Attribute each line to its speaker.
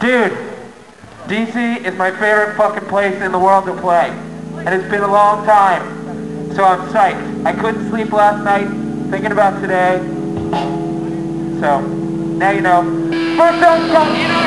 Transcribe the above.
Speaker 1: Dude, DC is my favorite fucking place in the world to play. And it's been a long time. So I'm psyched. I couldn't sleep last night thinking about today. So, now you know. First up, you know.